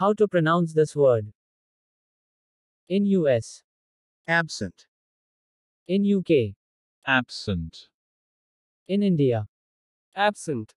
How to pronounce this word? In US. absent, In UK. absent, In India. absent,